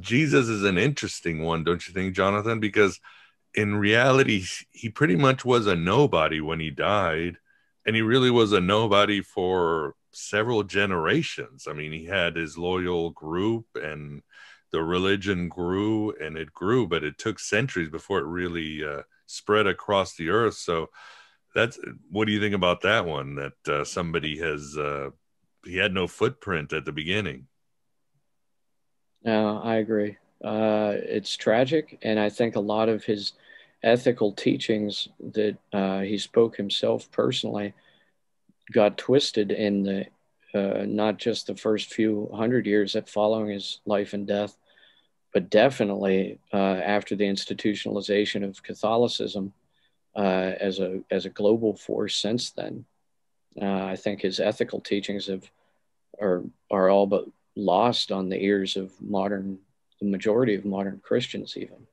Jesus is an interesting one, don't you think, Jonathan? Because in reality, he pretty much was a nobody when he died, and he really was a nobody for several generations. I mean, he had his loyal group, and the religion grew and it grew, but it took centuries before it really uh, spread across the earth. So, that's what do you think about that one? That uh, somebody has uh, he had no footprint at the beginning. No, I agree. Uh, it's tragic, and I think a lot of his ethical teachings that uh, he spoke himself personally got twisted in the uh, not just the first few hundred years that following his life and death, but definitely uh, after the institutionalization of Catholicism uh, as a as a global force since then. Uh, I think his ethical teachings have are are all but lost on the ears of modern, the majority of modern Christians, even.